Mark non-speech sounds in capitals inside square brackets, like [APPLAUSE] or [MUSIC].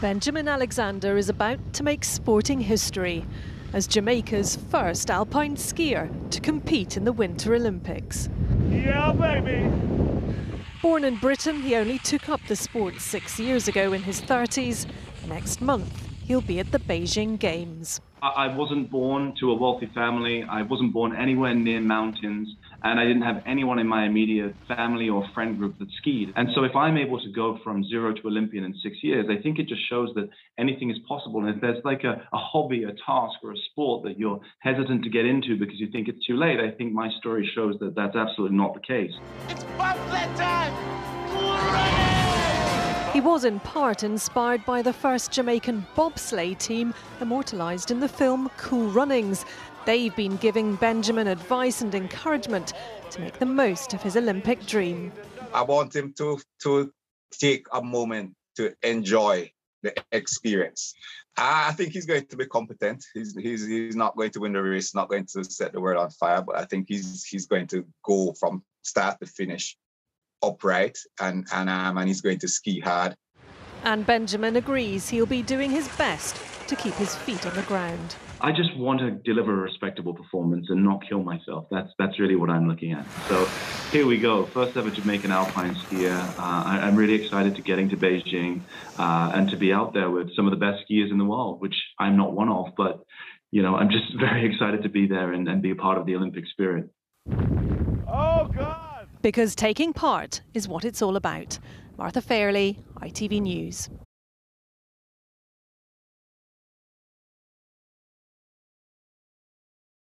Benjamin Alexander is about to make sporting history as Jamaica's first alpine skier to compete in the Winter Olympics. Yeah, baby! Born in Britain, he only took up the sport six years ago in his 30s. Next month, he'll be at the Beijing Games. I wasn't born to a wealthy family. I wasn't born anywhere near mountains, and I didn't have anyone in my immediate family or friend group that skied. And so, if I'm able to go from zero to Olympian in six years, I think it just shows that anything is possible. And if there's like a, a hobby, a task, or a sport that you're hesitant to get into because you think it's too late, I think my story shows that that's absolutely not the case. It's bobsled time! He was in part inspired by the first Jamaican bobsleigh team immortalised in the film Cool Runnings. They've been giving Benjamin advice and encouragement to make the most of his Olympic dream. I want him to, to take a moment to enjoy the experience. I think he's going to be competent. He's, he's, he's not going to win the race, not going to set the world on fire, but I think he's, he's going to go from start to finish upright and and um, and he's going to ski hard. And Benjamin agrees he'll be doing his best to keep his feet on the ground. I just want to deliver a respectable performance and not kill myself. That's that's really what I'm looking at. So here we go. First ever Jamaican alpine skier. Uh, I, am really excited to getting to Beijing uh, and to be out there with some of the best skiers in the world, which I'm not one of, but you know I'm just [LAUGHS] very excited to be there and, and be a part of the Olympic spirit. Oh God! Because taking part is what it's all about. Martha Fairley, ITV News.